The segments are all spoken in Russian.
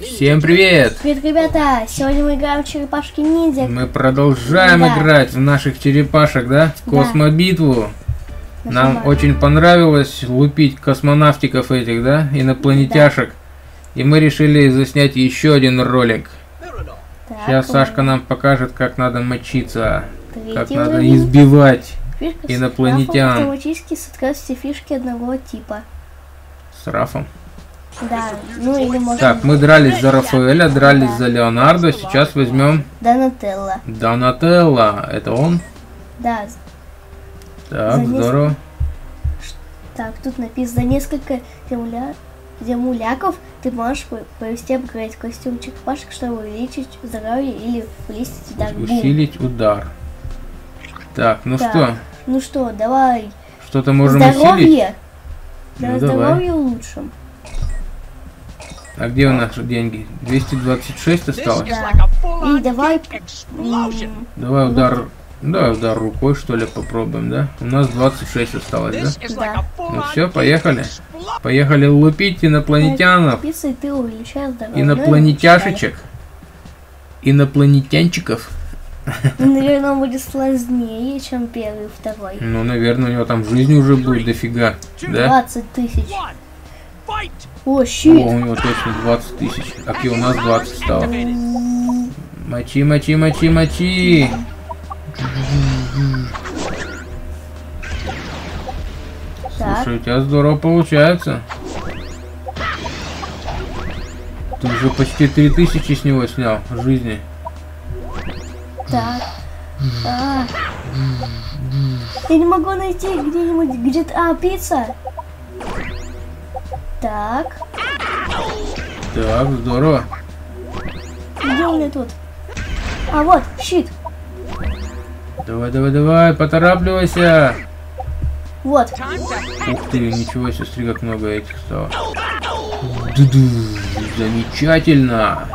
Всем привет! Привет, ребята! Сегодня мы играем в черепашки ниндзя. Мы продолжаем Да. играть в наших черепашек, да? В Да. космобитву. Нам Нажимаем. очень понравилось лупить космонавтиков этих, да? Инопланетяшек. И мы решили заснять еще один ролик. Так, Сейчас ладно. Сашка нам покажет, как надо мочиться, Третий как надо уровень. избивать Фишка инопланетян. Автоматически все фишки одного типа. с Рафом. Да, ну или можно Так, мы дрались за Рафаэля, дрались за Леонардо. Сейчас возьмем Донателло. Донателло. Это он? Да, Так, За здорово. так, тут написано, за несколько земля... земляков ты можешь провести апгрейд костюм черепашек, чтобы увеличить здоровье или увеличить удар. Бум. Усилить удар. Так, ну Так. что, Ну что, давай. что-то можем усилить? здоровье! Ну, Да, давай. здоровье улучшим. А где у нас деньги? 226 осталось? Да. И давай... Давай удар, давай удар рукой, что ли, попробуем, да? У нас 26 осталось, да? Да. Ну все, поехали. Поехали лупить инопланетянов, Пиццей ты увеличаешь здоровье. инопланетяшечек, инопланетянчиков. Ну, наверное, он будет сложнее, чем первый и второй. Ну, наверное, у него там жизни уже будет дофига, да? 20 тысяч. О, О, у него точно 20 тысяч. А у нас 20 стало. Мочи, мочи, мочи, мочи. Так, Слушай, у тебя здорово получается. Ты уже почти 3000 с него снял жизни. так. А. Я не могу найти где-нибудь, где А, пицца. Так, Так, здорово. где у меня тут? А, вот, щит. Давай, давай, давай, поторапливайся. Вот. Ух ты, ничего себе, смотри, как много этих стало. Ду-ду, замечательно.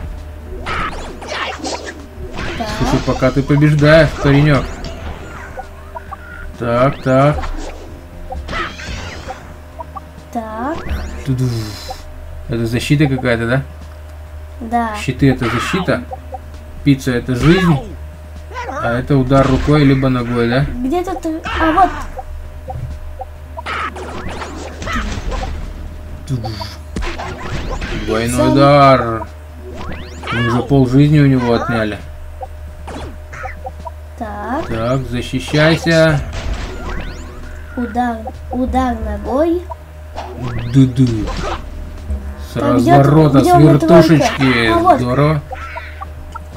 Так, Слушай, пока ты побеждаешь, паренек. Так, так. Так. Ду-ду. Это защита какая-то, да? Да. Щиты это защита. Пицца это жизнь. А это удар рукой либо ногой, да? Где тут... А, вот. Двойной Сам- удар. Мы уже пол жизни у него отняли. Так. Так, защищайся. Удар. Удар ногой. Ду-ду. С разворота, где с вертушечки. А, вот. Здорово.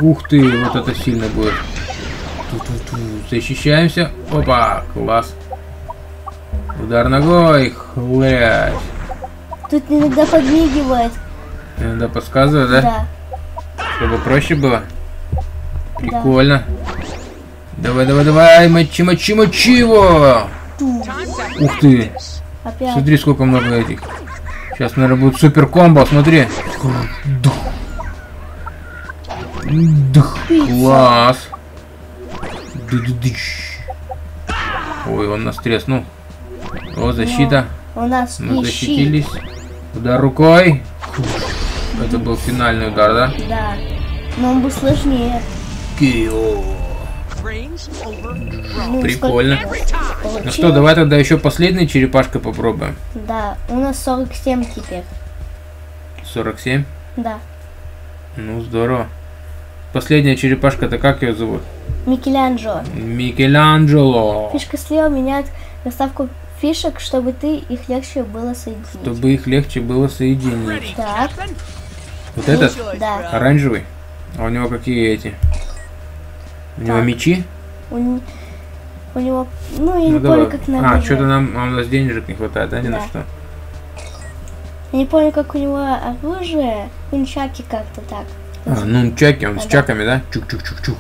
Ух ты, вот это сильно будет. Ту-ту-ту. Защищаемся. Опа, класс. Удар ногой. Хлять. Тут иногда подмигивает. Иногда подсказывает, да? Да. Чтобы проще было. Прикольно. Давай, давай, давай, мочи, мочи, мочи его! Ту. Ух ты! Опять. Смотри, сколько много этих. Сейчас, наверное, будет супер комбо, смотри. Дух. Дух. Класс. Ой, он нас треснул. О, защита. У нас Мы щит. защитились. Удар рукой. Это был финальный удар, да? Да. Но он был сложнее. Кио. Ну, Прикольно. сколько Ну получилось? что, давай тогда еще последней черепашкой попробуем. Да, у нас 47 теперь. 47. Да. Ну, здорово. Последняя черепашка-то как ее зовут? Микеланджело. Микеланджело. Фишка слева меняет расставку фишек, чтобы ты их легче было соединить. Чтобы их легче было соединить. Так, Вот этот да. оранжевый. А у него какие эти? У него мечи? У, у него, ну, я Ну не помню, давай. как надо. А, что-то нам а у нас денежек не хватает, да, ни на Да. что? Я не помню, как у него оружие. Нунчаки как-то так. А, ну чаки, он с Да. чаками, да? Чук-чук-чук-чук.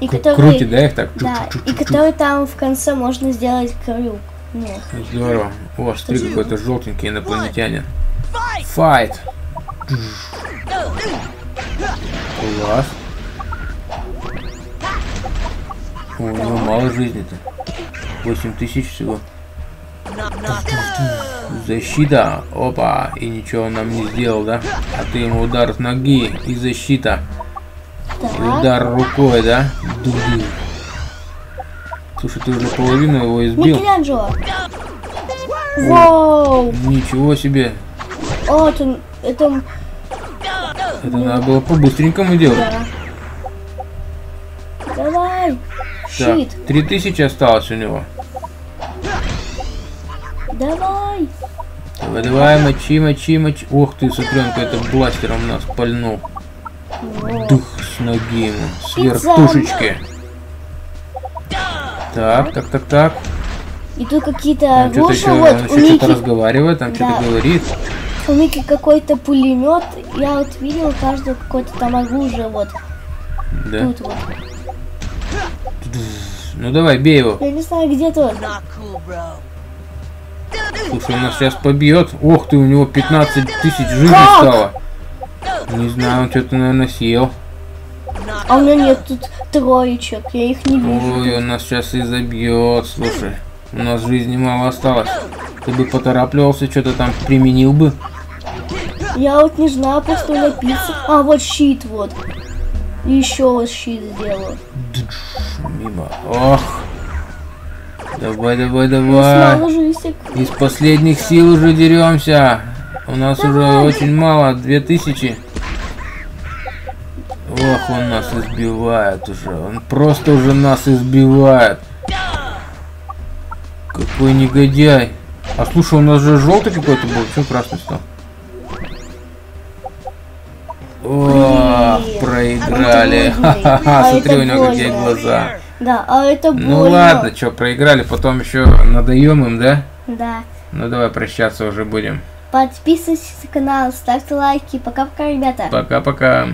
И К- который, Крутит, да, их так? да, и Чук-чук-чук-чук. который там в конце можно сделать крюк. Ну, Здорово. О, смотри, какой-то желтенький инопланетянин. Файт. Класс. У него мало жизни-то. 8 тысяч всего. Защита. Опа. И ничего он нам не сделал, да? А ты ему удар с ноги и защита. И удар рукой, да? Дуду. Слушай, ты уже половину его избил. Микеланджело. Вау. Ничего себе. О, это, это, Это надо было по-быстренькому делать. да. Щит. 3000 осталось у него. Давай. Давай, давай, мочи, мочи, мочи. Ох ты, смотри, он какой-то бластером нас пальнул. Во. Дух с ноги ему, с вертушечки. Так, так, так, так. И тут какие-то что-то оружия. Вот он еще Ники, что-то разговаривает, там что-то Да. говорит. у Ники какой-то пулемет. Я вот видел у каждого какое-то там оружие. Вот Да. тут вот. Ну давай, бей его. Я не знаю, где bro. Слушай, он нас сейчас побьет. Ох ты, у него 15 тысяч жизней Как? стало. Не знаю, он что-то, наверное, съел. А у меня нет тут троечек. Я их не вижу. Ой, он нас сейчас и забьет, слушай. У нас жизни мало осталось. Ты бы поторапливался, что-то там применил бы. Я вот не знаю, просто написано. А, вот щит вот. И еще вот щит сделаю. Мимо. Ох. Давай, давай, давай. Из последних сил уже деремся. У нас уже Давай. очень мало, две тысячи. Ох, он нас избивает уже. Он просто уже нас избивает. Какой негодяй. А слушай, у нас же желтый какой-то был, что красный стал? О. проиграли. Ха-ха-ха, смотри, у него какие глаза. Да, а это больно. Ну ладно, что, проиграли, потом еще надаем им, да? Да. Ну давай прощаться уже будем. Подписывайтесь на канал, ставьте лайки. Пока-пока, ребята. Пока-пока.